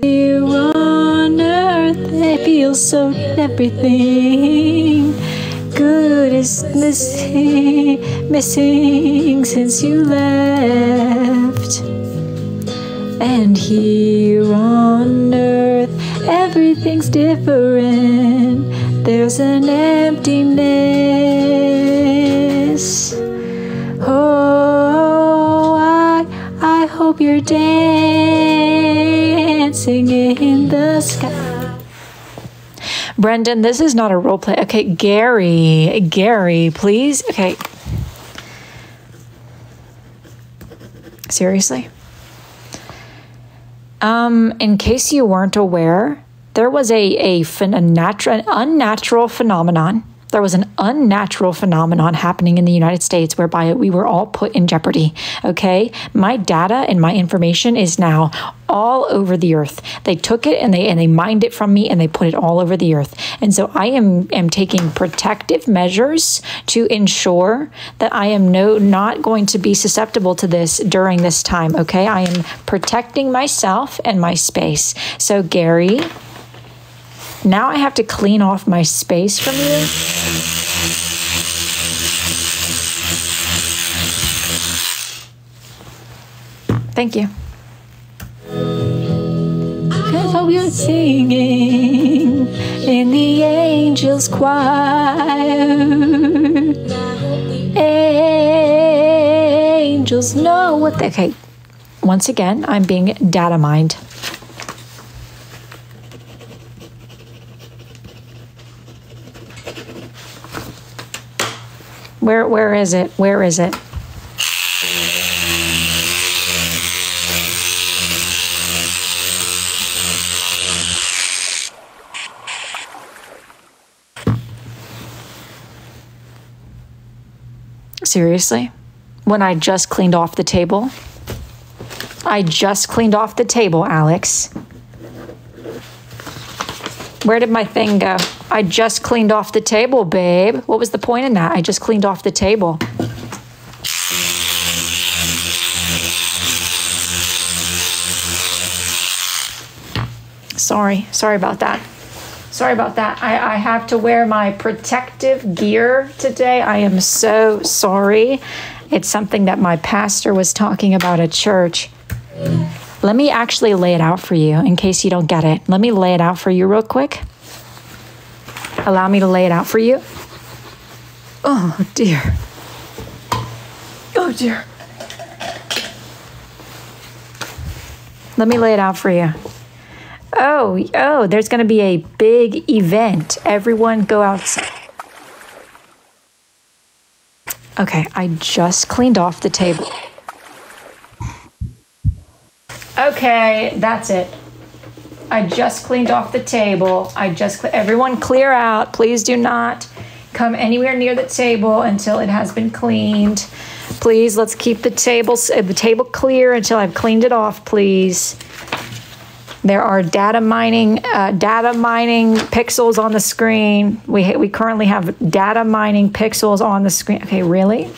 You on earth, it feels so everything good is missing, missing since you left. And here on earth, everything's different. There's an emptiness. Oh, I, I hope you're in the sky. Brendan, this is not a role play. Okay, Gary, Gary, please. Okay. Seriously? Um, in case you weren't aware, there was a a, a natural, an unnatural phenomenon. There was an unnatural phenomenon happening in the United States whereby we were all put in jeopardy. Okay, my data and my information is now all over the earth. They took it and they and they mined it from me and they put it all over the earth. And so I am am taking protective measures to ensure that I am no not going to be susceptible to this during this time. Okay, I am protecting myself and my space. So Gary, now I have to clean off my space from you. Thank you. I hope you're singing in the angels' choir. Angels know what they. Okay, once again, I'm being data mined. Where where is it? Where is it? Seriously? When I just cleaned off the table? I just cleaned off the table, Alex. Where did my thing go? I just cleaned off the table, babe. What was the point in that? I just cleaned off the table. Sorry, sorry about that. Sorry about that. I, I have to wear my protective gear today. I am so sorry. It's something that my pastor was talking about at church. Let me actually lay it out for you in case you don't get it. Let me lay it out for you real quick. Allow me to lay it out for you. Oh, dear. Oh, dear. Let me lay it out for you. Oh, oh, there's going to be a big event. Everyone go outside. Okay, I just cleaned off the table. Okay, that's it. I just cleaned off the table. I just everyone clear out. Please do not come anywhere near the table until it has been cleaned. Please, let's keep the table uh, the table clear until I've cleaned it off, please. There are data mining uh, data mining pixels on the screen. We we currently have data mining pixels on the screen. Okay, really?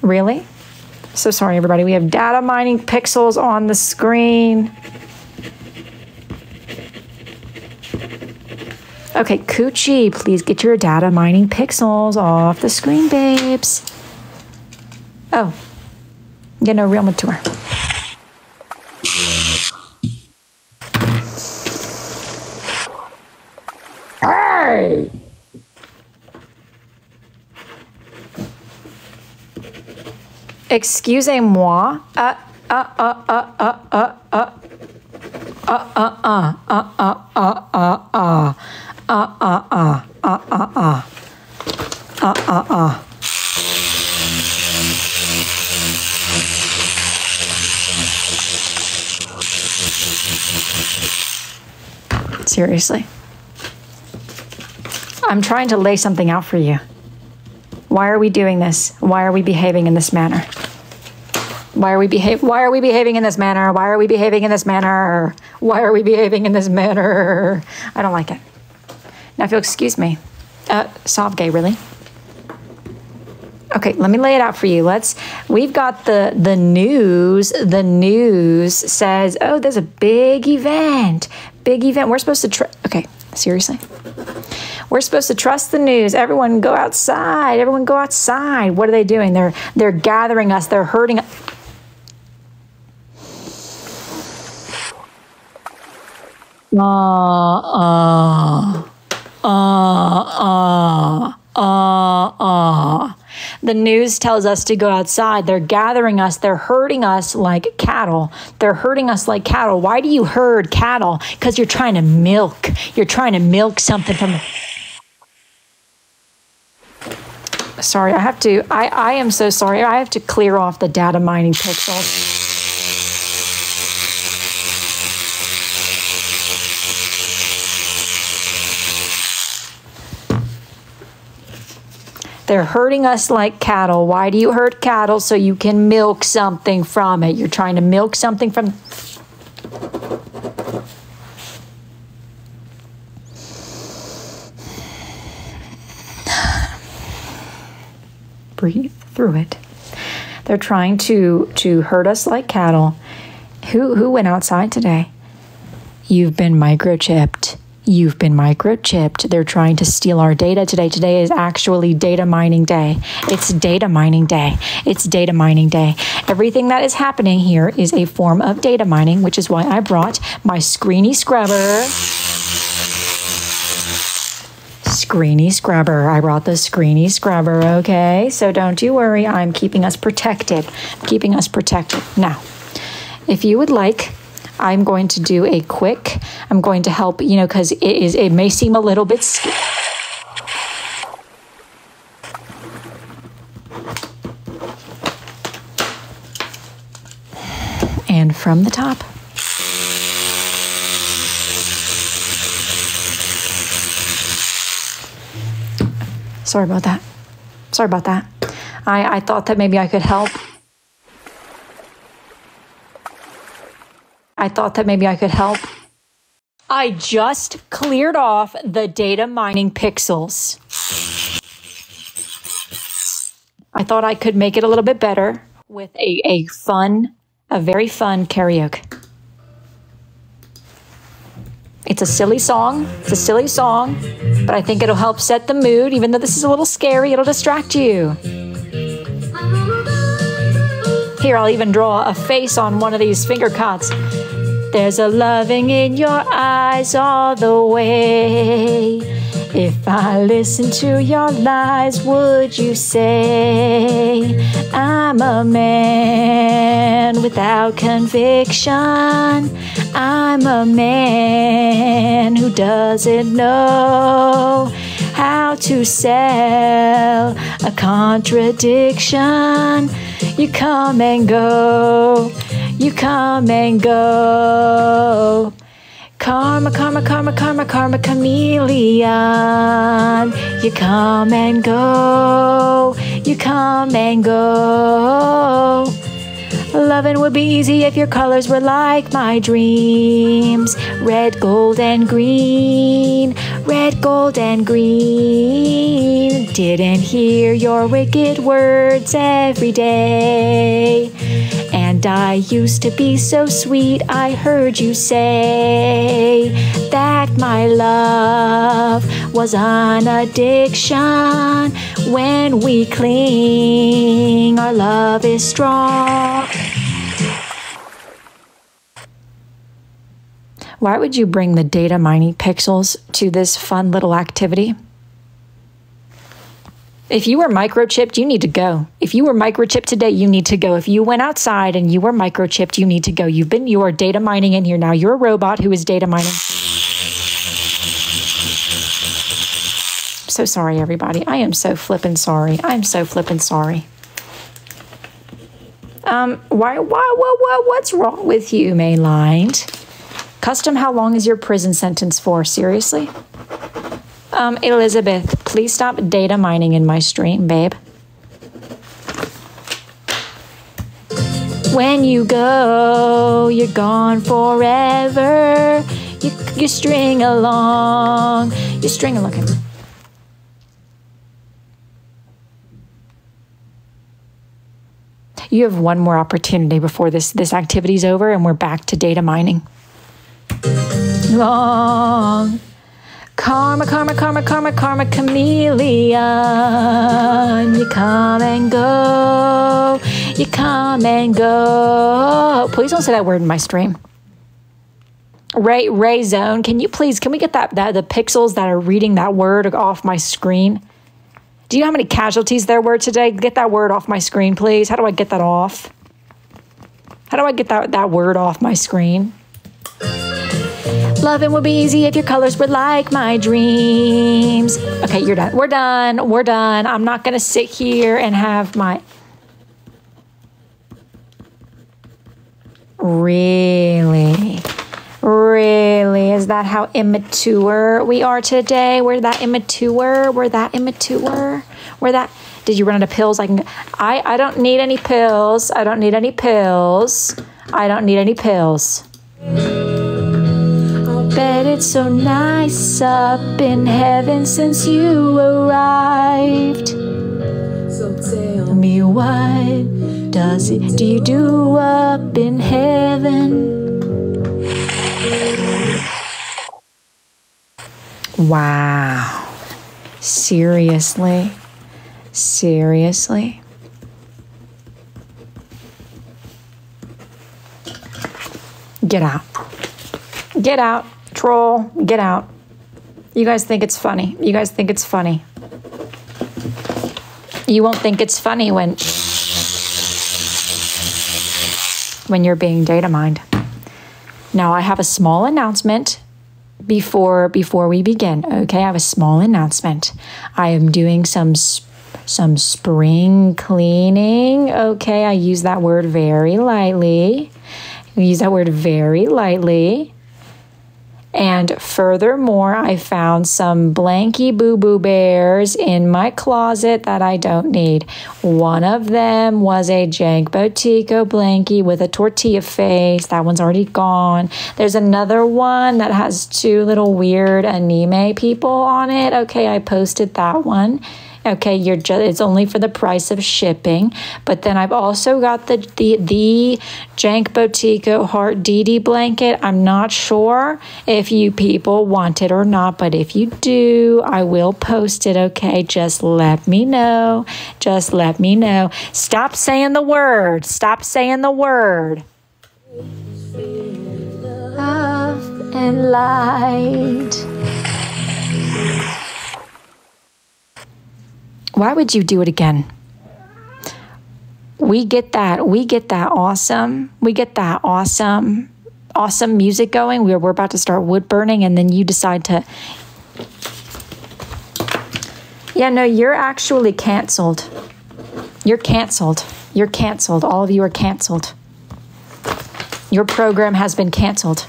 Really? So sorry everybody. We have data mining pixels on the screen. Okay, Coochie, please get your data mining pixels off the screen, babes. Oh, yeah, no, real mature. Hey! Excusez-moi. Uh, uh, uh, uh, uh, uh, uh. Uh, uh, uh, uh, uh, uh, uh, uh. Uh, uh, uh, uh, uh, uh. Uh, uh, uh. Seriously. I'm trying to lay something out for you. Why are we doing this? Why are we behaving in this manner? Why are we behave why are we behaving in this manner? Why are we behaving in this manner? Why are we behaving in this manner? I don't like it. Now if you'll excuse me. Uh Savgay, really? Okay, let me lay it out for you. Let's we've got the the news. The news says, "Oh, there's a big event. Big event. We're supposed to tr- Okay, seriously? We're supposed to trust the news. Everyone go outside. Everyone go outside. What are they doing? They're they're gathering us. They're hurting Uh uh uh uh uh uh the news tells us to go outside. They're gathering us. They're herding us like cattle. They're herding us like cattle. Why do you herd cattle? Because you're trying to milk. You're trying to milk something from. Sorry, I have to. I, I am so sorry. I have to clear off the data mining pixels. They're herding us like cattle. Why do you herd cattle? So you can milk something from it. You're trying to milk something from. Breathe through it. They're trying to to herd us like cattle. Who who went outside today? You've been microchipped. You've been microchipped. They're trying to steal our data today. Today is actually data mining day. It's data mining day. It's data mining day. Everything that is happening here is a form of data mining, which is why I brought my screeny scrubber. Screeny scrubber. I brought the screeny scrubber, okay? So don't you worry. I'm keeping us protected. keeping us protected. Now, if you would like I'm going to do a quick, I'm going to help, you know, because it is, it may seem a little bit And from the top. Sorry about that. Sorry about that. I, I thought that maybe I could help I thought that maybe I could help. I just cleared off the data mining pixels. I thought I could make it a little bit better with a, a fun, a very fun karaoke. It's a silly song. It's a silly song, but I think it'll help set the mood. Even though this is a little scary, it'll distract you. Here, I'll even draw a face on one of these finger cuts. There's a loving in your eyes all the way. If I listen to your lies, would you say I'm a man without conviction? I'm a man who doesn't know how to sell a contradiction. You come and go you come and go. Karma, karma, karma, karma, karma, chameleon. You come and go. You come and go. Loving would be easy if your colors were like my dreams red, gold, and green. Red, gold, and green. Didn't hear your wicked words every day. I used to be so sweet, I heard you say that my love was an addiction. When we cling, our love is strong. Why would you bring the data mining pixels to this fun little activity? If you were microchipped, you need to go. If you were microchipped today, you need to go. If you went outside and you were microchipped, you need to go. You've been, you are data mining in here now. You're a robot who is data mining. So sorry, everybody. I am so flippin' sorry. I'm so flippin' sorry. Um, why, why, what, what, what's wrong with you, Mainlined? Custom, how long is your prison sentence for? Seriously? Um, Elizabeth, please stop data mining in my stream, babe. When you go, you're gone forever. You, you string along, you string along. You have one more opportunity before this this activity's over and we're back to data mining. Long Karma, karma, karma, karma, karma, chameleon. You come and go. You come and go. Please don't say that word in my stream. Ray Ray Zone, can you please can we get that, that the pixels that are reading that word off my screen? Do you know how many casualties there were today? Get that word off my screen, please. How do I get that off? How do I get that, that word off my screen? Loving would be easy if your colors were like my dreams. Okay, you're done. We're done. We're done. I'm not going to sit here and have my. Really? Really? Is that how immature we are today? We're that immature? We're that immature? We're that. Did you run out of pills? I can. I, I don't need any pills. I don't need any pills. I don't need any pills. Bet it's so nice up in heaven since you arrived. So tell me what does it do you do up in heaven? Wow. Seriously? Seriously? Get out. Get out. Get out. You guys think it's funny. You guys think it's funny. You won't think it's funny when when you're being data mined. Now I have a small announcement before before we begin. Okay, I have a small announcement. I am doing some some spring cleaning. Okay, I use that word very lightly. I use that word very lightly. And furthermore, I found some blanky boo boo bears in my closet that I don't need. One of them was a Jank Botico blankie with a tortilla face. That one's already gone. There's another one that has two little weird anime people on it. Okay, I posted that one. Okay, you're just it's only for the price of shipping. But then I've also got the the the Jank Botico Heart DD blanket. I'm not sure if you people want it or not, but if you do, I will post it. Okay, just let me know. Just let me know. Stop saying the word. Stop saying the word. Love and light. Why would you do it again? We get that. We get that awesome. We get that awesome, awesome music going. We're, we're about to start wood burning, and then you decide to. Yeah, no, you're actually canceled. You're canceled. You're canceled. All of you are canceled. Your program has been canceled.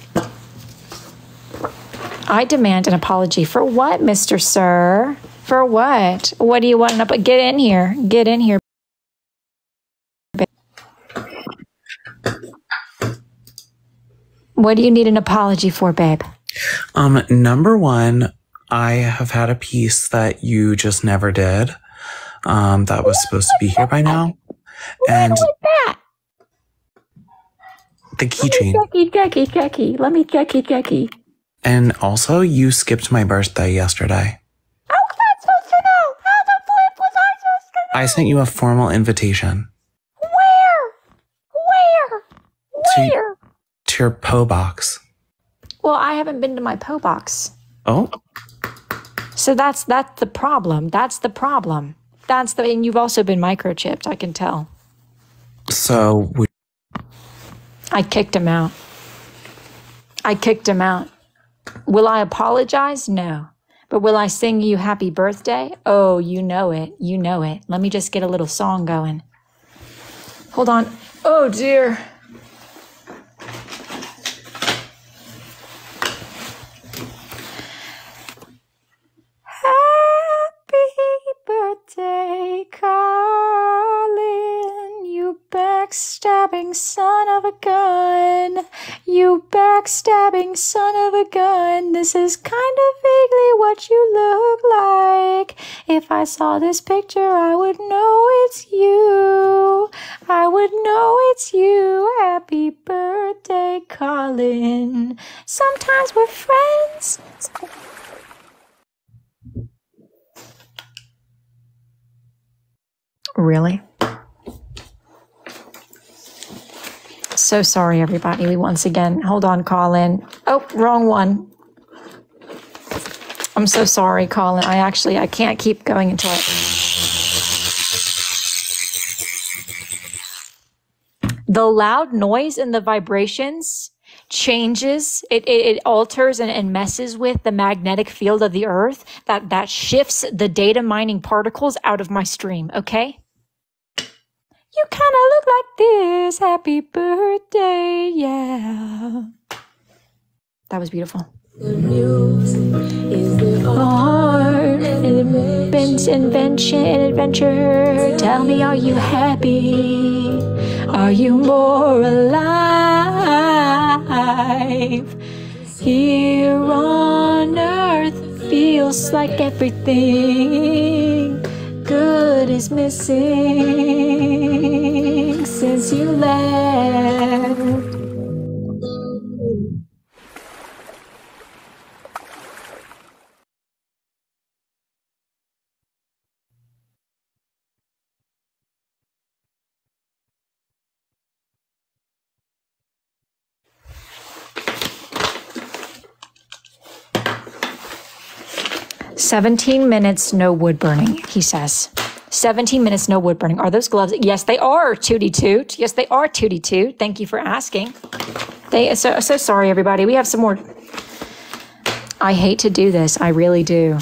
I demand an apology for what, Mr. Sir? For what? What do you want to? Get in here. Get in here. What do you need an apology for, babe? Um, number one, I have had a piece that you just never did. Um, that was supposed to be here by now. And that? the keychain. Checky, checky, checky. Let me checky, checky. And also, you skipped my birthday yesterday. I sent you a formal invitation. Where? Where? Where? To, to your PO box. Well, I haven't been to my PO box. Oh. So that's that's the problem. That's the problem. That's the and you've also been microchipped, I can tell. So we I kicked him out. I kicked him out. Will I apologize? No. But will I sing you happy birthday? Oh, you know it. You know it. Let me just get a little song going. Hold on. Oh, dear. Happy birthday, Colin. Backstabbing son of a gun. You backstabbing son of a gun. This is kind of vaguely what you look like. If I saw this picture, I would know it's you. I would know it's you. Happy birthday, Colin. Sometimes we're friends. Really? So sorry, everybody. We once again, hold on, Colin. Oh, wrong one. I'm so sorry, Colin. I actually, I can't keep going until I. The loud noise and the vibrations changes it, it, it alters and, and messes with the magnetic field of the earth that that shifts the data mining particles out of my stream okay you kind of look like this. Happy birthday, yeah. That was beautiful. The music is the art, invention, adventure. Tell me, are you happy? Are you more alive? Here on earth feels like everything good is missing since you left. Seventeen minutes, no wood burning, he says. 17 minutes, no wood burning. Are those gloves? Yes, they are, Tootie Toot. Yes, they are, Tootie Toot. Thank you for asking. They so so sorry, everybody. We have some more. I hate to do this. I really do.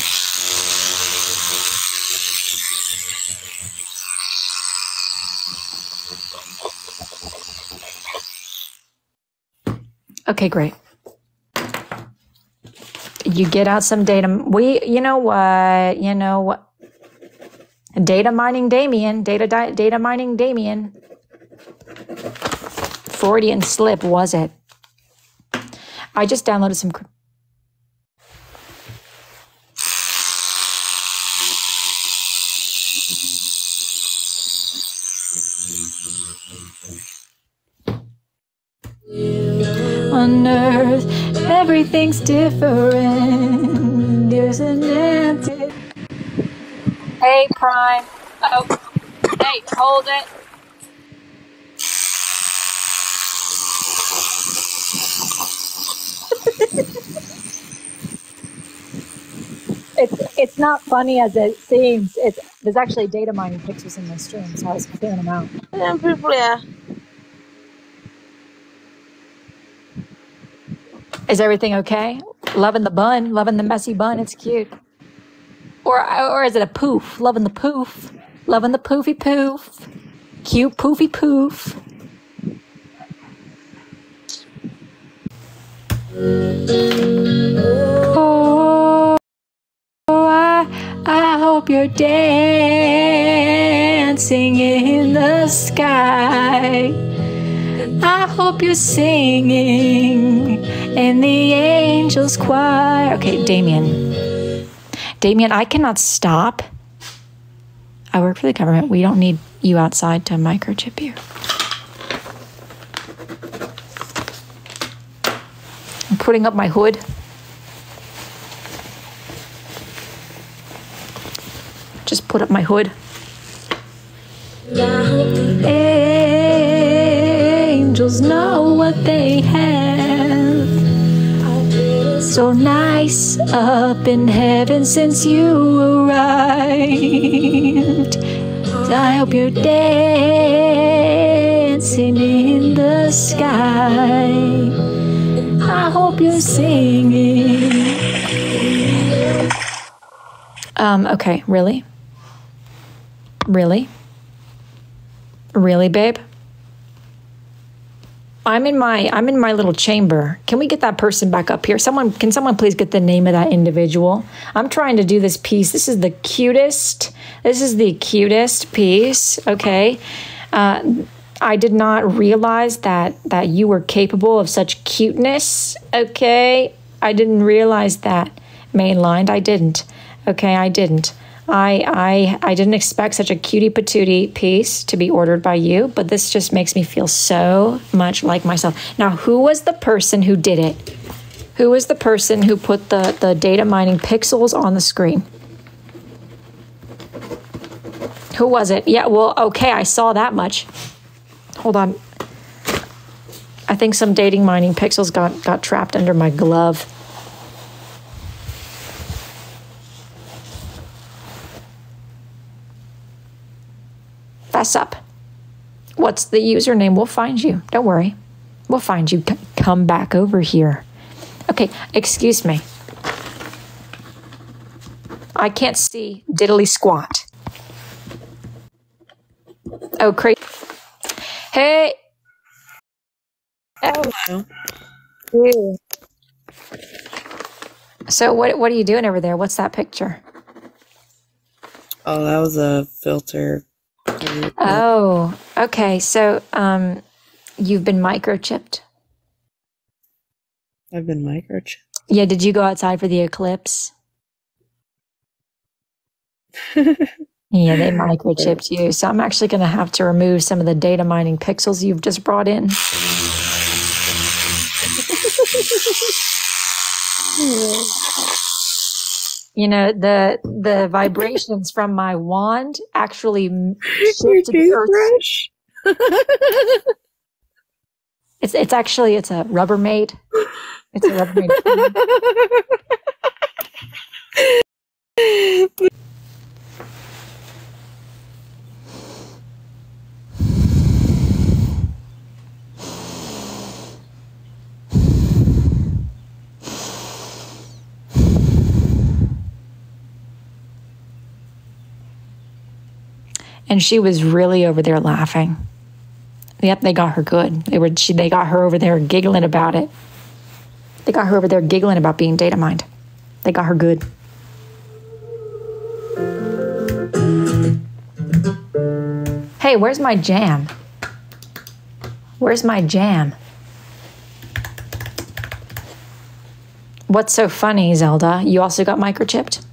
Okay, great. You get out some data. We, you know what? You know what? Data mining Damien, data data mining Damien. Freudian slip, was it? I just downloaded some. Everything's different. There's an empty. Hey, Prime. Oh, hey, hold it. it's it's not funny as it seems. It's there's actually data mining pictures in my stream, so I was clearing them out. Yeah, people, yeah. Is everything okay? Loving the bun, loving the messy bun. It's cute. Or, or is it a poof? Loving the poof. Loving the poofy poof. Cute poofy poof. Oh, I, I hope you're dancing in the sky. I hope you're singing in the angels' choir. Okay, Damien. Damien, I cannot stop. I work for the government. We don't need you outside to microchip you. I'm putting up my hood. Just put up my hood. Eh. Angels know what they have so nice up in heaven since you arrived. I hope you're dancing in the sky. I hope you're singing. Um, okay, really? Really? Really, babe? I'm in my I'm in my little chamber. Can we get that person back up here? Someone can someone please get the name of that individual? I'm trying to do this piece. This is the cutest. This is the cutest piece. Okay. Uh, I did not realize that that you were capable of such cuteness. Okay, I didn't realize that. Mainlined, I didn't. Okay, I didn't. I I I didn't expect such a cutie patootie piece to be ordered by you, but this just makes me feel so much like myself. Now, who was the person who did it? Who was the person who put the the data mining pixels on the screen? Who was it? Yeah, well, okay, I saw that much. Hold on. I think some dating mining pixels got got trapped under my glove. Fess up. What's the username? We'll find you. Don't worry. We'll find you. C- come back over here. Okay, excuse me. I can't see diddly squat. Oh, crazy. Hey. Oh. Ew. So what what are you doing over there? What's that picture? Oh, that was a filter. Oh, okay. So um you've been microchipped. I've been microchipped. Yeah, did you go outside for the eclipse? Yeah, they microchipped you. So I'm actually going to have to remove some of the data mining pixels you've just brought in. You know, the the vibrations from my wand actually m- Your shifted the Earth's toothbrush. It's it's actually it's a Rubbermaid. It's a Rubbermaid. and she was really over there laughing. Yep, they got her good. They were she, they got her over there giggling about it. They got her over there giggling about being data mined. They got her good. Hey, where's my jam? Where's my jam? What's so funny, Zelda? You also got microchipped?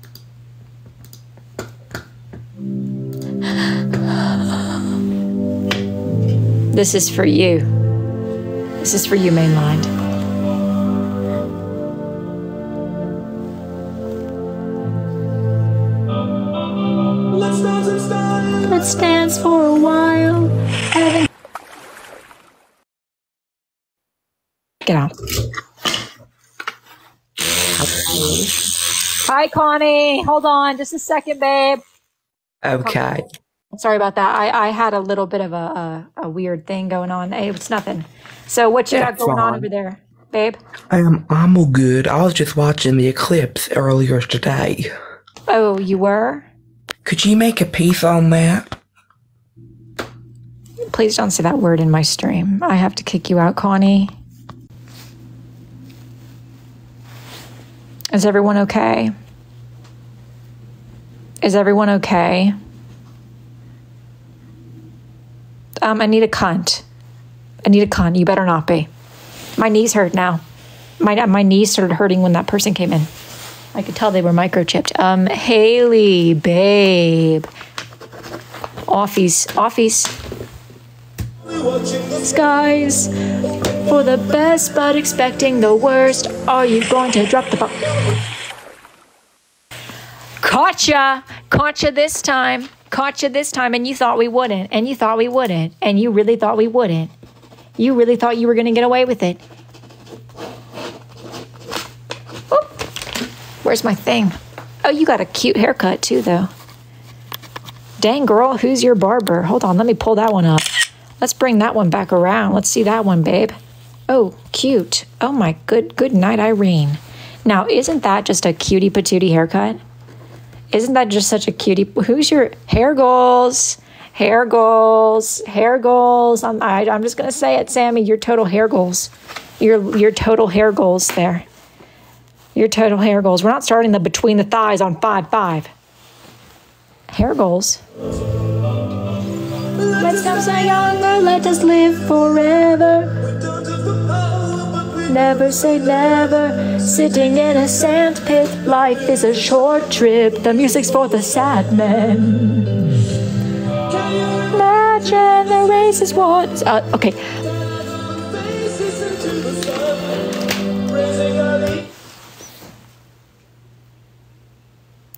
This is for you. This is for you, mainlined. Let's dance for a while. Having- Get out. Hi, Connie. Hold on just a second, babe. Okay. Sorry about that. I, I had a little bit of a, a, a weird thing going on. Hey, it's nothing. So what you got That's going on fine. over there, babe? Um, I'm all good. I was just watching the eclipse earlier today. Oh, you were? Could you make a piece on that? Please don't say that word in my stream. I have to kick you out, Connie. Is everyone okay? Is everyone okay? Um, I need a cunt. I need a cunt. You better not be. My knees hurt now. My my knees started hurting when that person came in. I could tell they were microchipped. Um, Haley, babe. Offies, offies. Skies for the best, but expecting the worst. Are you going to drop the ball? Caught ya! Caught ya this time. Caught you this time, and you thought we wouldn't, and you thought we wouldn't, and you really thought we wouldn't. You really thought you were going to get away with it. Oop. Where's my thing? Oh, you got a cute haircut too, though. Dang, girl, who's your barber? Hold on, let me pull that one up. Let's bring that one back around. Let's see that one, babe. Oh, cute. Oh my good good night, Irene. Now, isn't that just a cutie patootie haircut? Isn't that just such a cutie? Who's your hair goals? Hair goals, hair goals. I'm, I, I'm just gonna say it, Sammy. Your total hair goals. Your your total hair goals there. Your total hair goals. We're not starting the between the thighs on five five. Hair goals. Let's let us live forever. Never say never. Sitting in a sandpit, life is a short trip. The music's for the sad men. Imagine the race is what? Uh, okay.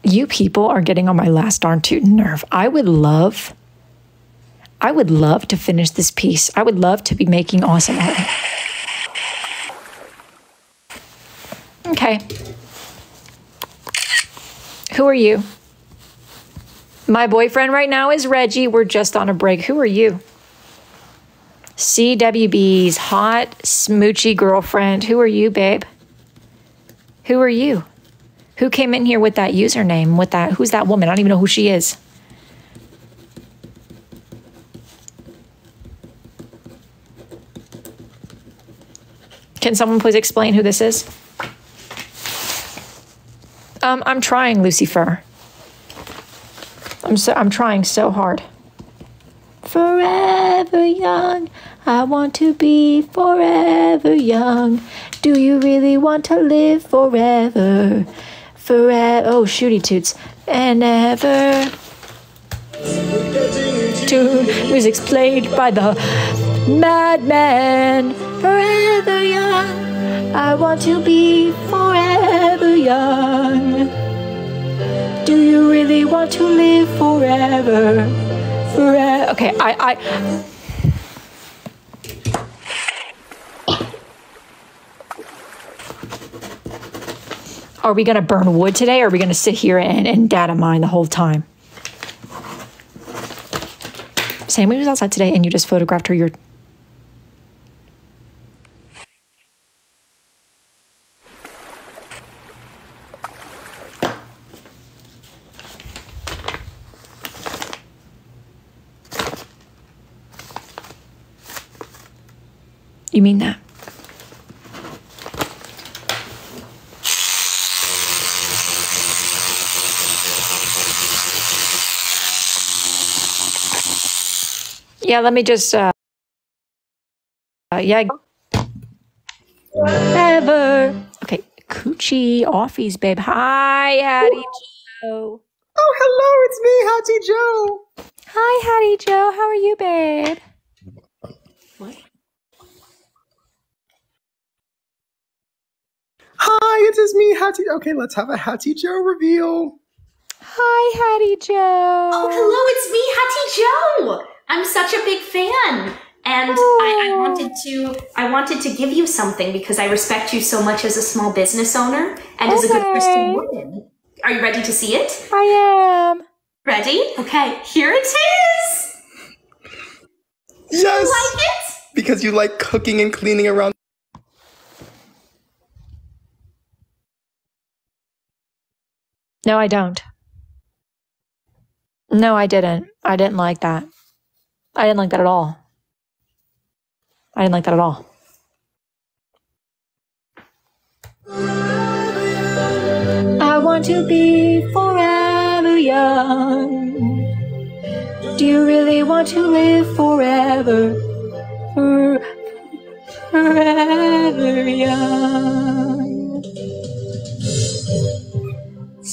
You people are getting on my last darn tootin' nerve. I would love, I would love to finish this piece. I would love to be making awesome art. Okay. Who are you? My boyfriend right now is Reggie. We're just on a break. Who are you? CWB's hot, smoochy girlfriend. Who are you, babe? Who are you? Who came in here with that username? With that? Who's that woman? I don't even know who she is. Can someone please explain who this is? Um, I'm trying, Lucifer. I'm so I'm trying so hard. Forever young, I want to be forever young. Do you really want to live forever? Forever. Oh, shooty toots. And ever. Tune music's played by the madman. Forever young. I want to be forever young. Do you really want to live forever? Forever. Okay, I, I. Are we going to burn wood today or are we going to sit here and, and data mine the whole time? Sammy was outside today and you just photographed her. Your You mean that? Yeah, let me just. Uh, uh, yeah. Ever. Okay, coochie offies, babe. Hi, Hattie Joe. Oh, hello, it's me, Hattie Joe. Hi, Hattie Joe. How are you, babe? Hi, it is me, Hattie. Okay, let's have a Hattie Joe reveal. Hi, Hattie Joe. Oh, hello, it's me, Hattie Joe. I'm such a big fan. And I, I wanted to I wanted to give you something because I respect you so much as a small business owner and as a good Christian woman. Are you ready to see it? I am. Ready? Okay, here it is. Yes, Like it? because you like cooking and cleaning around. No, I don't. No, I didn't. I didn't like that. I didn't like that at all. I didn't like that at all. I want to be forever young. Do you really want to live forever? For- forever young.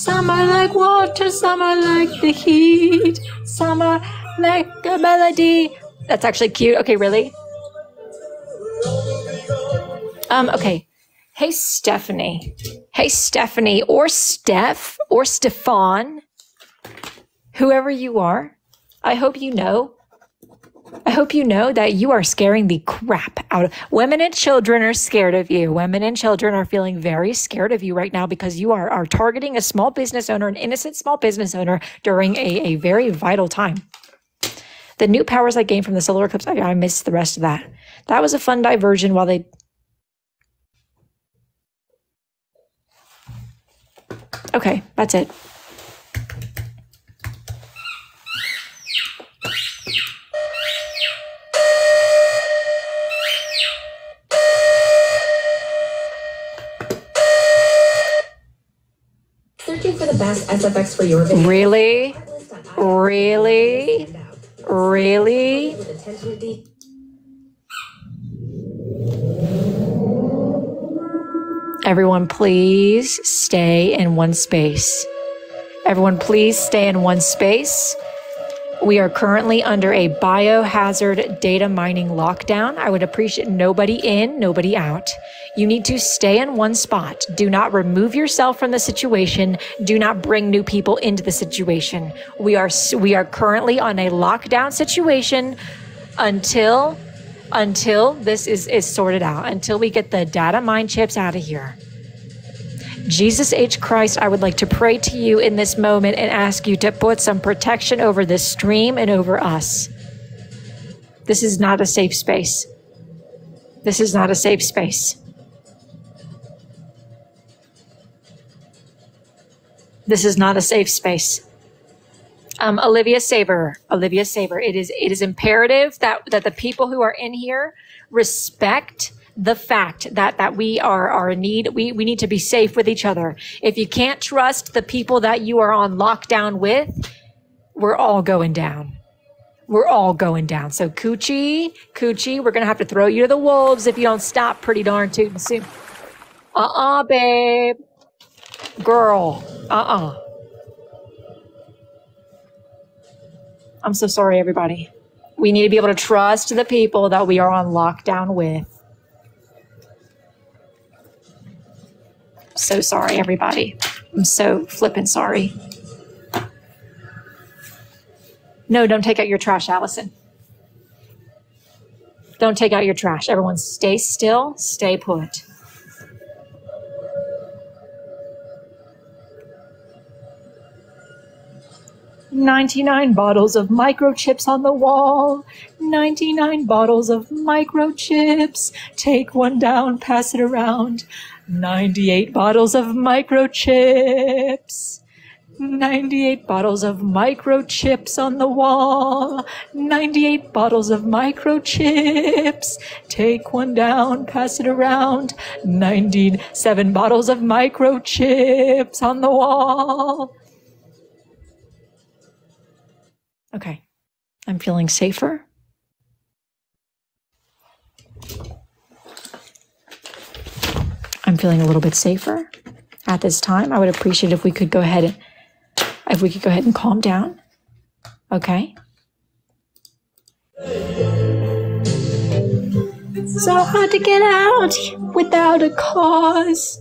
Some are like water, some are like the heat, some are like a melody. That's actually cute. Okay, really? Um, okay. Hey, Stephanie. Hey, Stephanie, or Steph, or Stefan, whoever you are, I hope you know. I hope you know that you are scaring the crap out of women and children are scared of you. Women and children are feeling very scared of you right now because you are, are targeting a small business owner, an innocent small business owner during a, a very vital time. The new powers I gained from the solar eclipse, I, I missed the rest of that. That was a fun diversion while they. Okay, that's it. Best SFX for your video. Really? Really? Really? Everyone, please stay in one space. Everyone, please stay in one space. We are currently under a biohazard data mining lockdown. I would appreciate nobody in, nobody out. You need to stay in one spot. Do not remove yourself from the situation. Do not bring new people into the situation. We are we are currently on a lockdown situation until until this is is sorted out. Until we get the data mine chips out of here. Jesus H. Christ, I would like to pray to you in this moment and ask you to put some protection over this stream and over us. This is not a safe space. This is not a safe space. This is not a safe space. Um, Olivia Saber, Olivia Saber, it is it is imperative that that the people who are in here respect the fact that that we are are in need. We we need to be safe with each other. If you can't trust the people that you are on lockdown with we're all going down. We're all going down. So coochie coochie we're gonna have to throw you to the wolves if you don't stop pretty darn soon. Uh-uh babe. Girl. Uh-uh. I'm so sorry everybody. We need to be able to trust the people that we are on lockdown with So sorry, everybody. I'm so flippin' sorry. No, don't take out your trash, Allison. Don't take out your trash. Everyone stay still, stay put. Ninety-nine bottles of microchips on the wall. Ninety-nine bottles of microchips. Take one down, pass it around. 98 bottles of microchips. 98 bottles of microchips on the wall. 98 bottles of microchips. Take one down, pass it around. 97 bottles of microchips on the wall. Okay. I'm feeling safer. I'm feeling a little bit safer at this time. I would appreciate if we could go ahead and if we could go ahead and calm down. Okay. So hard to get out without a cause.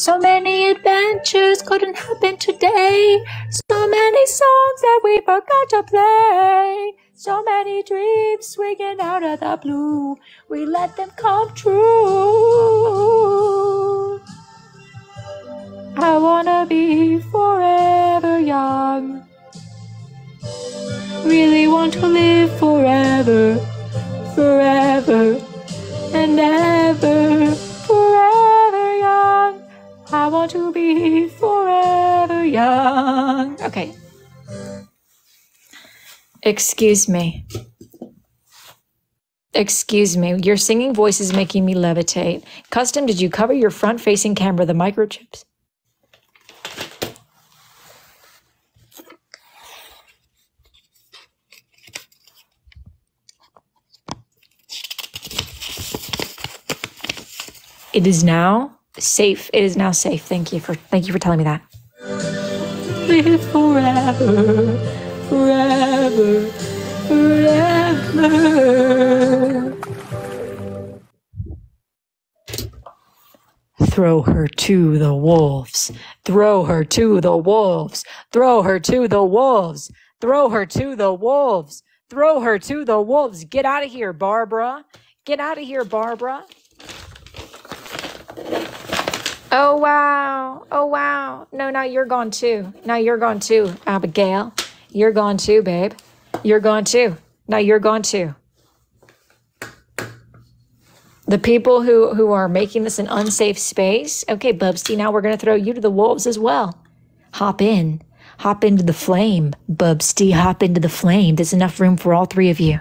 So many adventures couldn't happen today. So many songs that we forgot to play. So many dreams swinging out of the blue. We let them come true. I wanna be forever young. Really want to live forever, forever and ever. I want to be forever young. Okay. Excuse me. Excuse me. Your singing voice is making me levitate. Custom, did you cover your front facing camera, the microchips? It is now safe. It is now safe. Thank you for thank you for telling me that. Live forever, forever, forever. Throw her to the wolves. Throw her to the wolves. Throw her to the wolves. Throw her to the wolves. Throw her to the wolves. Get out of here, Barbara. Get out of here, Barbara. Oh wow. Oh wow. No, now you're gone too. Now you're gone too, Abigail. You're gone too, babe. You're gone too. Now you're gone too. The people who who are making this an unsafe space. Okay, Bubsy, now we're gonna throw you to the wolves as well. Hop in. Hop into the flame, Bubsty. Hop into the flame. There's enough room for all three of you.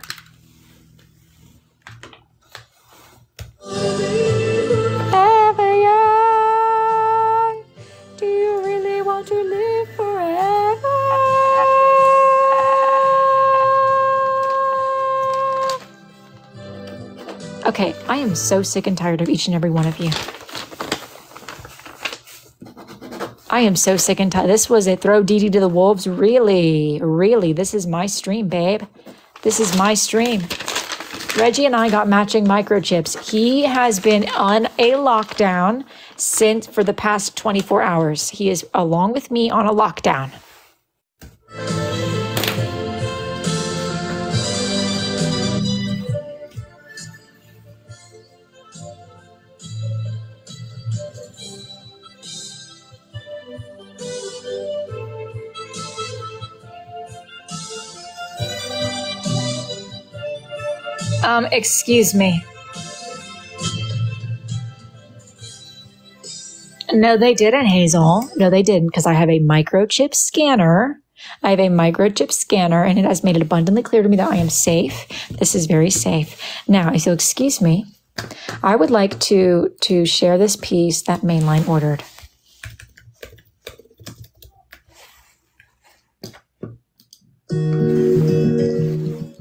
Okay, I am so sick and tired of each and every one of you. I am so sick and tired. This was a throw Dee to the wolves. Really, really, this is my stream, babe. This is my stream. Reggie and I got matching microchips. He has been on a lockdown since for the past 24 hours. He is along with me on a lockdown. Um, excuse me. No, they didn't, Hazel. No, they didn't, because I have a microchip scanner. I have a microchip scanner, and it has made it abundantly clear to me that I am safe. This is very safe. Now, if you'll excuse me, I would like to to share this piece that Mainline ordered.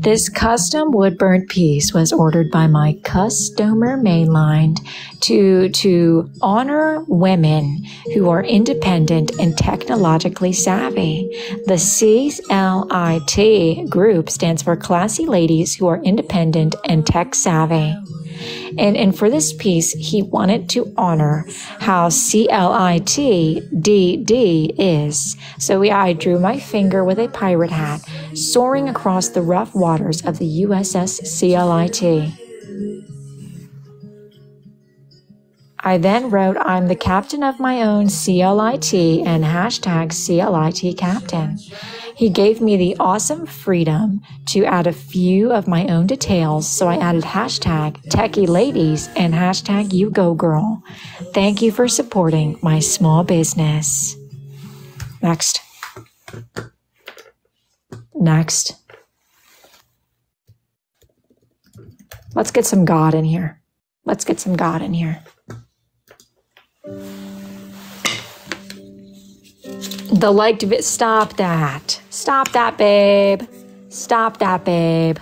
This custom wood burnt piece was ordered by my customer mainline to, to honor women who are independent and technologically savvy. The CLIT group stands for Classy Ladies Who Are Independent and Tech Savvy. And, and for this piece, he wanted to honor how C-L-I-T-D-D is. So I drew my finger with a pirate hat, soaring across the rough waters of the USS CLIT. I then wrote, I'm the captain of my own CLIT and hashtag CLIT captain. He gave me the awesome freedom to add a few of my own details, so I added hashtag techie ladies and hashtag you go girl. Thank you for supporting my small business. Next. Next. Let's get some God in here. Let's get some God in here. The liked vi- stop that. Stop that, babe. Stop that, babe.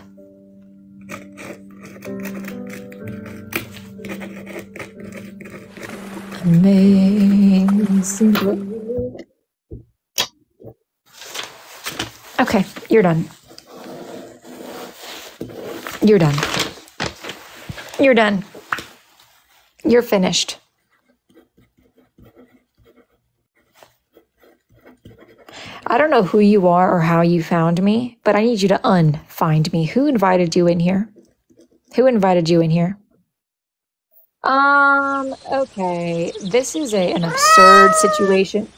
Amazing. Okay, you're done. You're done. You're done. You're finished. I don't know who you are or how you found me, but I need you to unfind me. Who invited you in here? Who invited you in here? Um, okay. This is a, an absurd situation.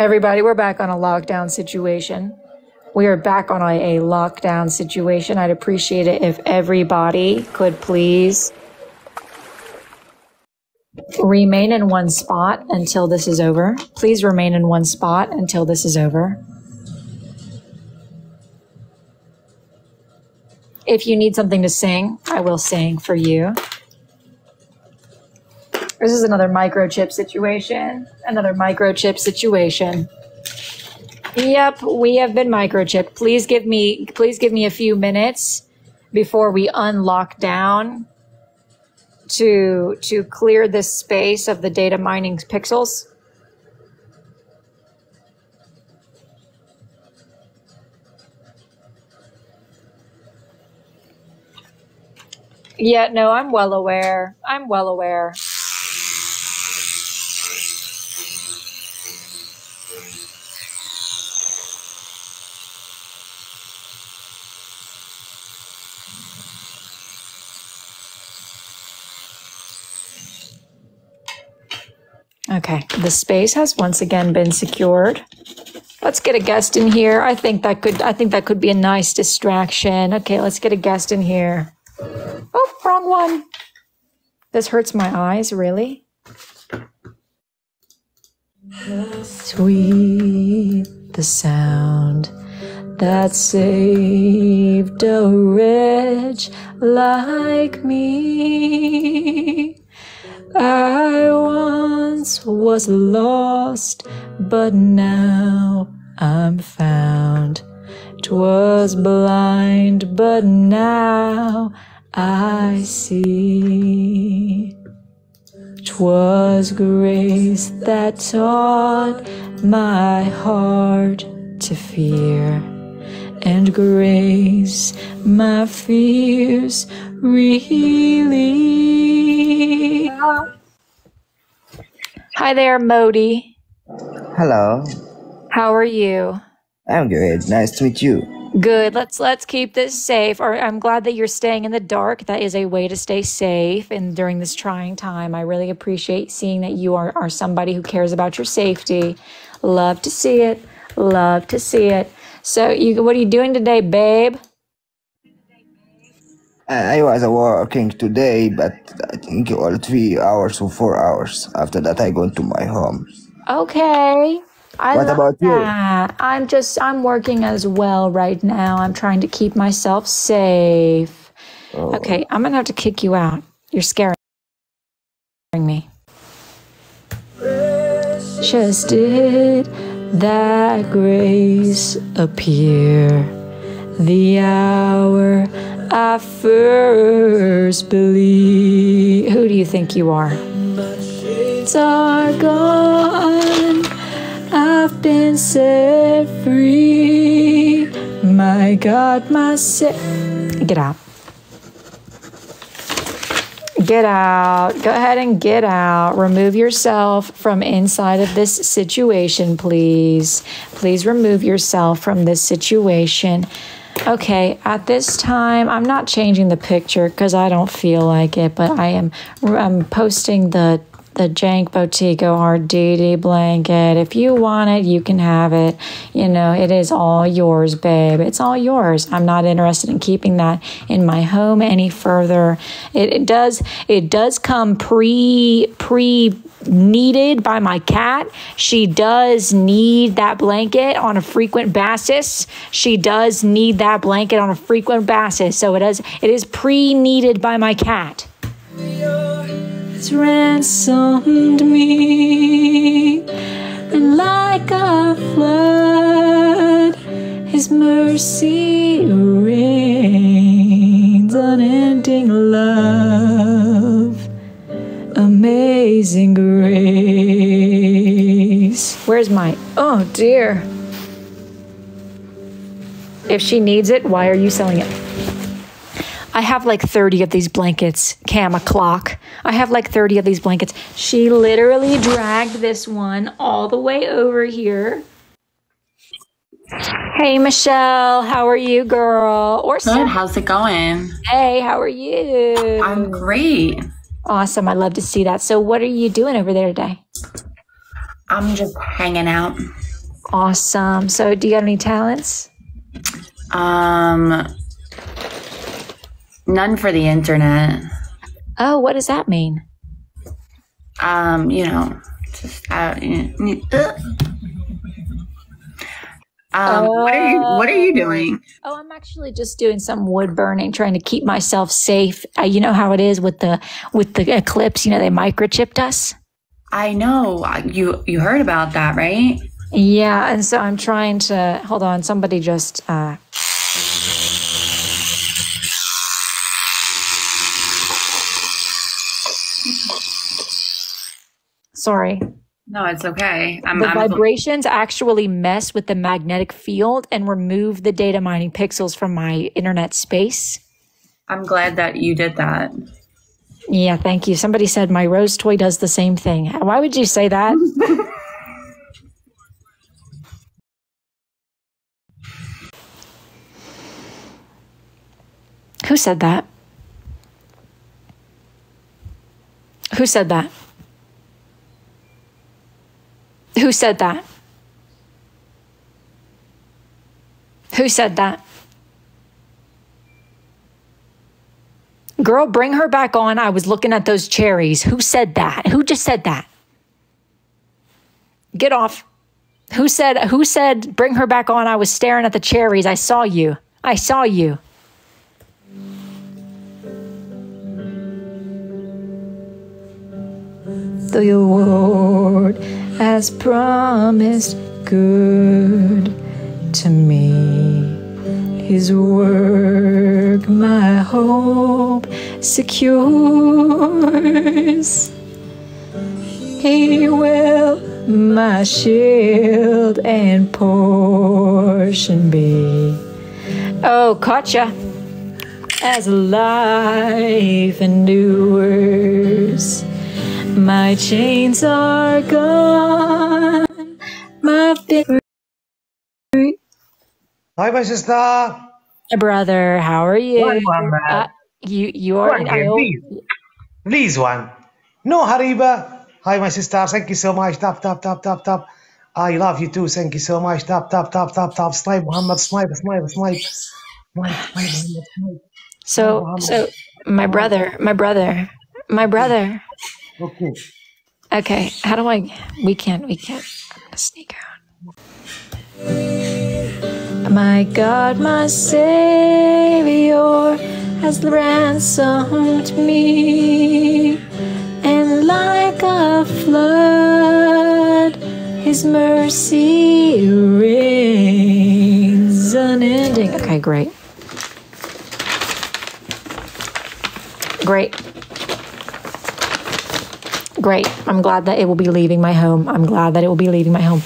Everybody, we're back on a lockdown situation. We are back on a, a lockdown situation. I'd appreciate it if everybody could please remain in one spot until this is over. Please remain in one spot until this is over. If you need something to sing, I will sing for you. This is another microchip situation. Another microchip situation. Yep, we have been microchipped. Please give me please give me a few minutes before we unlock down to to clear this space of the data mining pixels. Yeah, no, I'm well aware. I'm well aware. Okay, the space has once again been secured. Let's get a guest in here. I think that could I think that could be a nice distraction. Okay, let's get a guest in here. Oh, wrong one. This hurts my eyes, really? Sweet the sound that saved a wretch like me. I once was lost, but now I'm found. 'Twas blind, but now I see. 'Twas grace that taught my heart to fear, and grace my fears relieve. Hi there, Modi. Hello, How are you? I'm good. Nice to meet you. Good. Let's let's keep this safe. Or I'm glad that you're staying in the dark. That is a way to stay safe and during this trying time. I really appreciate seeing that you are, are somebody who cares about your safety. Love to see it. Love to see it. So you what are you doing today, babe? I was working today, but I think all three hours or four hours. After that, I go to my home. Okay. I What about you? that. I'm just I'm working as well right now. I'm trying to keep myself safe. Oh. Okay, I'm gonna have to kick you out. You're scaring me. Just did that grace appear the hour I first believed. Who do you think you are? It's are gone. I've been set free. My God, my sa- Get out. Get out. Go ahead and get out. Remove yourself from inside of this situation, please. Please remove yourself from this situation. Okay, at this time, I'm not changing the picture because I don't feel like it, but I am I'm posting the the Jank Botico RDD blanket. If you want it, you can have it. You know, it is all yours, babe. It's all yours. I'm not interested in keeping that in my home any further. It, it does it does come pre pre needed by my cat. She does need that blanket on a frequent basis. She does need that blanket on a frequent basis. So it is it is pre needed by my cat. It's ransomed me, like a flood, His mercy reigns, unending love, amazing grace. Where's my? Oh dear. If she needs it, why are you selling it? I have like 30 of these blankets, Cam, a clock. I have like 30 of these blankets. She literally dragged this one all the way over here. Hey, Michelle, how are you, girl? Or Good. How's it going? Hey, how are you? I'm great. Awesome. I love to see that. So, what are you doing over there today? I'm just hanging out. Awesome. So, do you got any talents? Um, none for the internet. Oh, what does that mean? Um, you know, just uh, uh. um, what are you What are you doing? Oh, I'm actually just doing some wood burning, trying to keep myself safe. Uh, you know how it is with the with the eclipse. You know they microchipped us. I know you. You heard about that, right? Yeah, and so I'm trying to hold on. Somebody just uh, sorry. No, it's okay. I'm. The I'm vibrations actually mess with the magnetic field and remove the data mining pixels from my internet space. I'm glad that you did that. Yeah, thank you. Somebody said my rose toy does the same thing. Why would you say that? Who said that? Who said that? Who said that? Who said that? Girl, bring her back on. I was looking at those cherries. Who said that? Who just said that? Get off. Who said who said bring her back on? I was staring at the cherries. I saw you. I saw you. The Lord has promised good to me. His work my hope secures. He will my shield and portion be. Oh, caught ya. As life endures, my chains are gone. My victory. Hi, my sister. Brother, how are you? One, one, man. Uh, you you One are. I please. Please, one. No, Hariba. Hi, my sister. Thank you so much. Tap, tap, tap, tap, tap. I love you too. Thank you so much. Tap, tap, tap, tap, tap. Snipe, Muhammad. Snipe, snipe, snipe. Snipe, snipe, snipe. So so my brother, my brother, my brother. Okay. Okay, how do I? We can't. We can't. I'm gonna sneak out. My God, my Savior has ransomed me, and like a flood, His mercy reigns unending. Okay, great. Great. Great. I'm glad that it will be leaving my home. I'm glad that it will be leaving my home.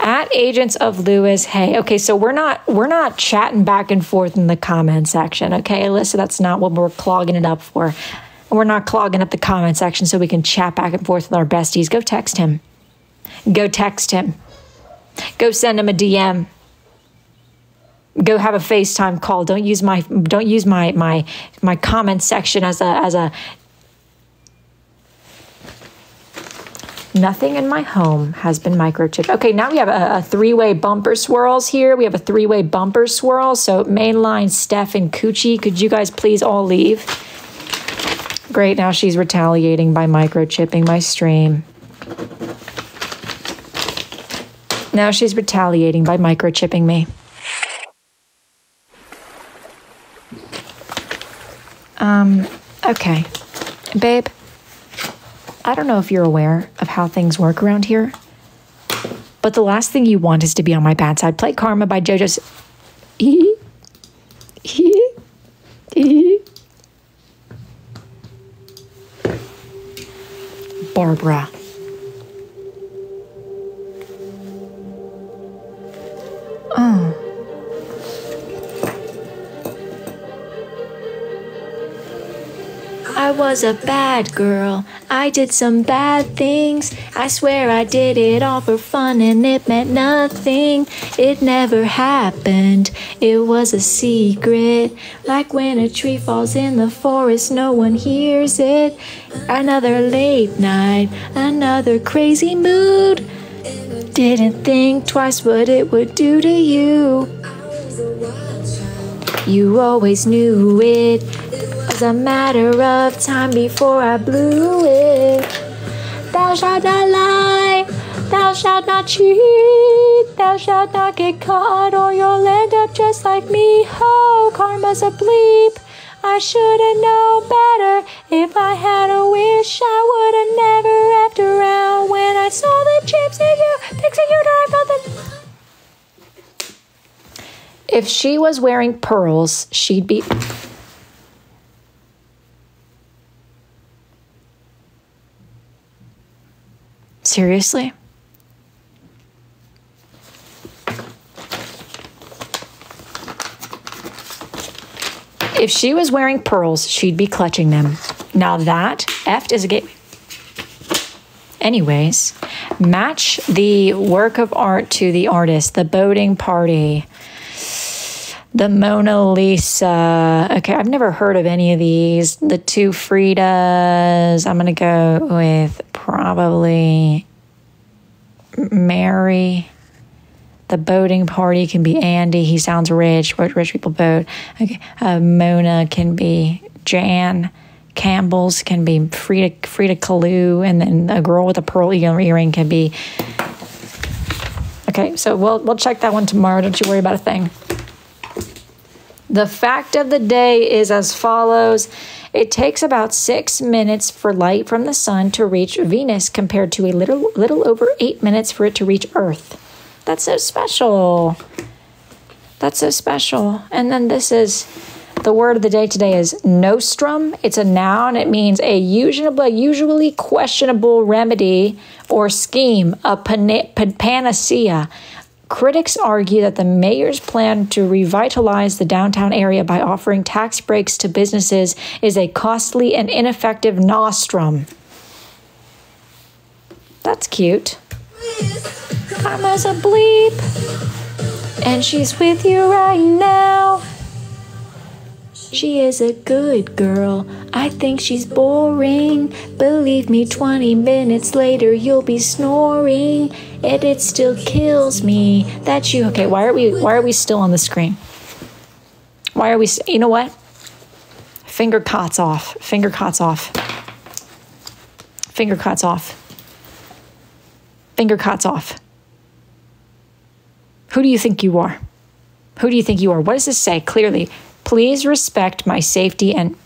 At Agents of Lewis, hey, okay, so we're not we're not chatting back and forth in the comment section, okay, Alyssa? That's not what we're clogging it up for. We're not clogging up the comment section so we can chat back and forth with our besties. Go text him. Go text him. Go send him a DM. Go have a FaceTime call. Don't use my don't use my my my comment section as a as a Nothing in my home has been microchipped. Okay, now we have a, a three-way bumper swirls here. We have a three-way bumper swirl. So mainline, Steph, and Coochie, could you guys please all leave? Great, now she's retaliating by microchipping my stream. Now she's retaliating by microchipping me. Um, okay. Babe, I don't know if you're aware of how things work around here, but the last thing you want is to be on my bad side. Play Karma by JoJo's. Barbara. Oh. I was a bad girl. I did some bad things. I swear I did it all for fun and it meant nothing. It never happened. It was a secret. Like when a tree falls in the forest, no one hears it. Another late night, another crazy mood. Didn't think twice what it would do to you. You always knew it a matter of time before I blew it. Thou shalt not lie, thou shalt not cheat, thou shalt not get caught, or you'll end up just like me. Oh, karma's a bleep. I should have known better. If I had a wish, I would have never left around. When I saw the chips in you, fixing you, I felt the. If she was wearing pearls, she'd be. Seriously? If she was wearing pearls, she'd be clutching them. Now that effed is a gay. Anyways, match the work of art to the artist, the boating party, the Mona Lisa. Okay, I've never heard of any of these. The two Fridas. I'm going to go with probably Mary. The boating party can be Andy. He sounds rich. Rich, rich people boat. Okay. Uh, Mona can be Jan. Campbell's can be Frida Frida Kahlo, and then a girl with a pearl earring can be. Okay, so we'll we'll check that one tomorrow. Don't you worry about a thing. The fact of the day is as follows. It takes about six minutes for light from the sun to reach Venus compared to a little little over eight minutes for it to reach Earth. That's so special. That's so special. And then this is the word of the day today is nostrum. It's a noun. It means a usually, usually questionable remedy or scheme, a panacea. Critics argue that the mayor's plan to revitalize the downtown area by offering tax breaks to businesses is a costly and ineffective nostrum. That's cute. Karma's a bleep, and she's with you right now. She is a good girl. I think she's boring. Believe me, 20 minutes later you'll be snoring. And it still kills me that you Okay, why are we why are we still on the screen? Why are we You know what? Finger cots off. Finger cots off. Finger cots off. Finger cots off. Who do you think you are? Who do you think you are? What does this say clearly? Please respect my safety and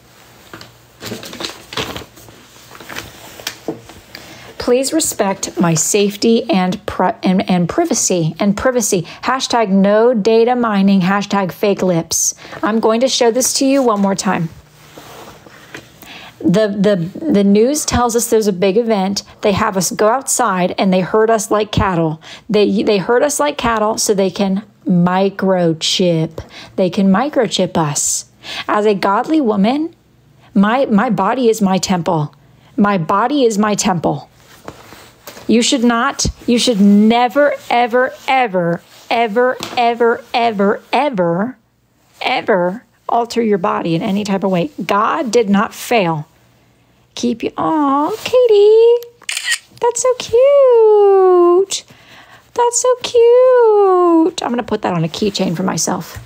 Please respect my safety and, pri- and and privacy and privacy. Hashtag no data mining. Hashtag fake lips. I'm going to show this to you one more time. The, the the news tells us there's a big event. They have us go outside and they herd us like cattle. They they herd us like cattle so they can microchip. They can microchip us. As a godly woman, my my body is my temple. My body is my temple. You should not, you should never, ever, ever, ever, ever, ever, ever, ever alter your body in any type of way. God did not fail. Keep you, oh, Katie, that's so cute. That's so cute. I'm going to put that on a keychain for myself.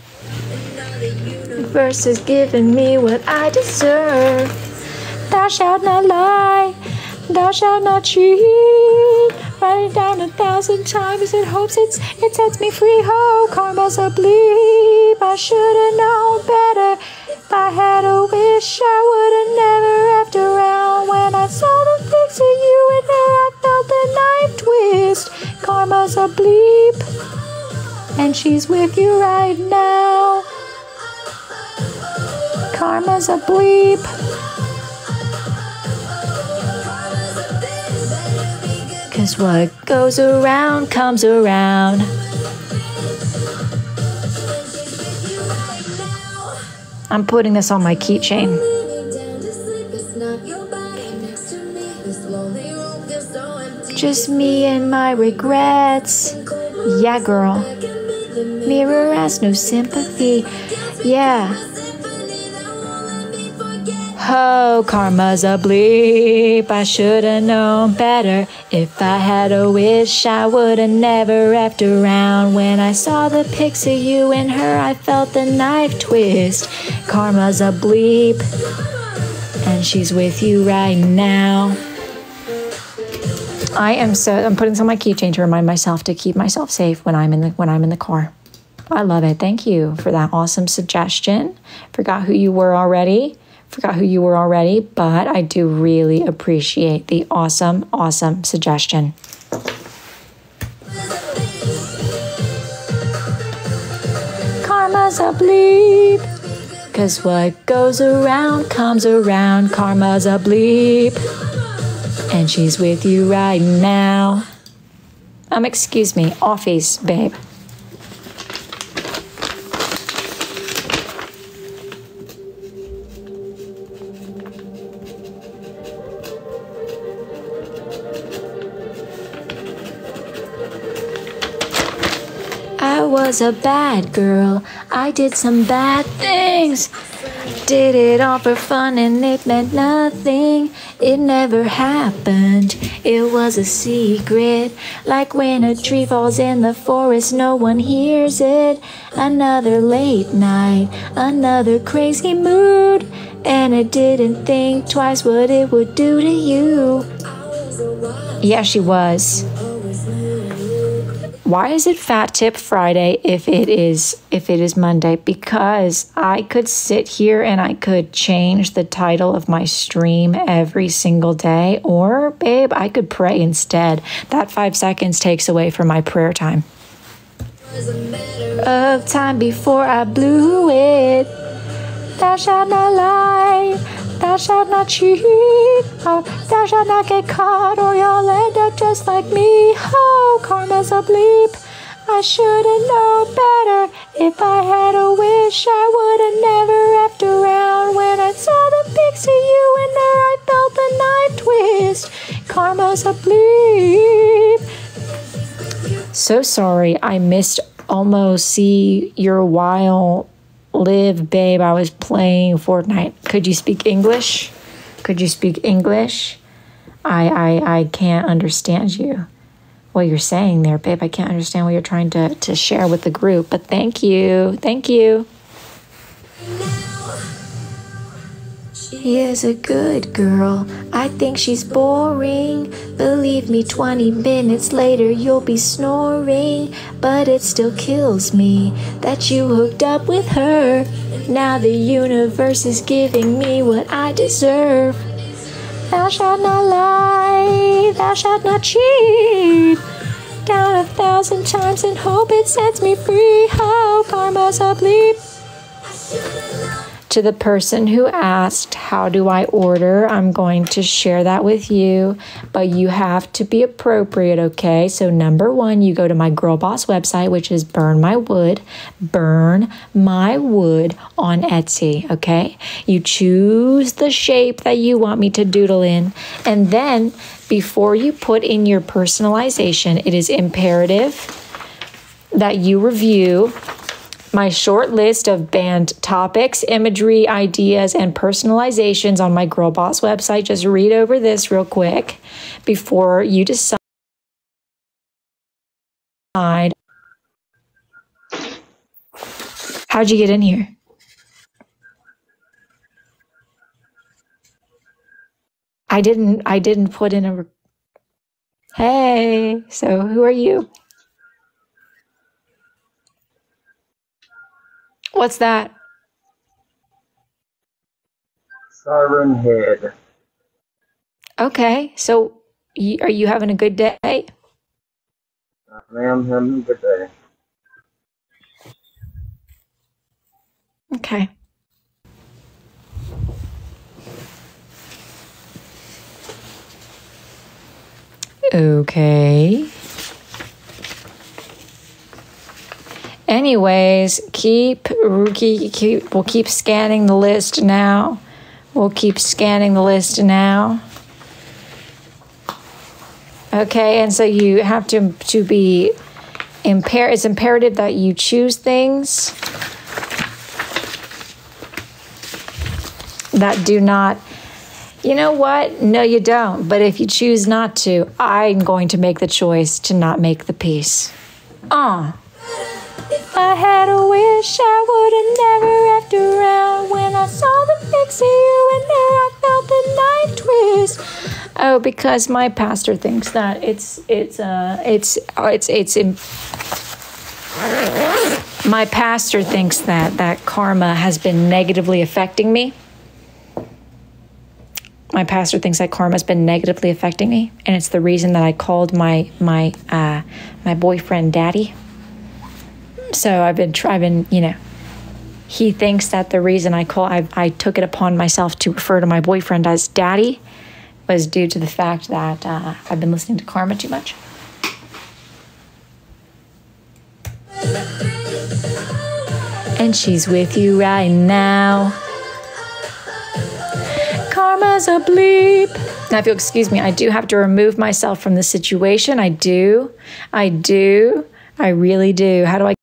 Verse is giving me what I deserve. Thou shalt not lie. Thou shalt not cheat. Write it down a thousand times in hopes it's, it sets me free. Oh, karma's a bleep. I should have known better. If I had a wish, I would have never left around. When I saw the pics of you and her, I felt the knife twist. Karma's a bleep. And she's with you right now. Karma's a bleep. Cause what goes around comes around. I'm putting this on my keychain. Just me and my regrets. Yeah, girl. Mirror has no sympathy. Yeah. Oh, karma's a bleep. I should have known better. If I had a wish, I would have never wrapped around. When I saw the pics of you and her, I felt the knife twist. Karma's a bleep. And she's with you right now. I am so I'm putting this on my keychain to remind myself to keep myself safe when I'm in the when I'm in the car. I love it. Thank you for that awesome suggestion. Forgot who you were already. Forgot who you were already, but I do really appreciate the awesome, awesome suggestion. Karma's a bleep. Cause what goes around comes around. Karma's a bleep. And she's with you right now. Um, excuse me, offies, babe. Was a bad girl. I did some bad things. Did it all for fun and it meant nothing. It never happened. It was a secret. Like when a tree falls in the forest, no one hears it. Another late night, another crazy mood. And it didn't think twice what it would do to you. Yeah, she was. Why is it Fat Tip Friday if it is if it is Monday? Because I could sit here and I could change the title of my stream every single day, or babe, I could pray instead. That five seconds takes away from my prayer time. Of time before I blew it. Thou shalt not lie. Thou shalt not cheat. Oh, thou shalt not get caught, or you'll end up just like me. Oh, karma's a bleep. I should've known better. If I had a wish, I would've never wrapped around. When I saw the of you and her, I felt the night twist. Karma's a bleep. So sorry, I missed almost see your while live, babe. I was playing Fortnite. Could you speak English? Could you speak English? I I I can't understand you. What you're saying there, babe. I can't understand what you're trying to, to share with the group. But thank you. Thank you. She is a good girl. I think she's boring. Believe me, 20 minutes later you'll be snoring. But it still kills me that you hooked up with her. Now the universe is giving me what I deserve. Thou shalt not lie, thou shalt not cheat. Down a thousand times and hope it sets me free. Oh, karma's a bleep. To the person who asked, How do I order? I'm going to share that with you, but you have to be appropriate, okay? So, number one, you go to my Girl Boss website, which is Burn My Wood, Burn My Wood on Etsy, okay? You choose the shape that you want me to doodle in, and then before you put in your personalization, it is imperative that you review my short list of banned topics, imagery, ideas, and personalizations on my Girl Boss website. Just read over this real quick before you decide. How'd you get in here? I didn't I didn't put in a Hey, so who are you? What's that? Siren Head. Okay, so y- are you having a good day? I am having a good day. Okay. Okay. Anyways, keep, keep, keep we'll keep scanning the list now. We'll keep scanning the list now. Okay, and so you have to to be impair it's imperative that you choose things that do not you know what? No, you don't. But if you choose not to, I'm going to make the choice to not make the piece. Ah. If I had a wish, I would have never. When I saw the of you and there, I felt the twist. Oh, because my pastor thinks that it's it's uh it's it's it's. Im- my pastor thinks that that karma has been negatively affecting me. My pastor thinks that karma has been negatively affecting me, and it's the reason that I called my my uh, my boyfriend daddy so I've been trying, you know, he thinks that the reason I call I, I took it upon myself to refer to my boyfriend as daddy was due to the fact that uh, I've been listening to Karma too much. And she's with you right now. Karma's a bleep. Now, if you'll excuse me, I do have to remove myself from the situation. I do. I do. I really do. How do I?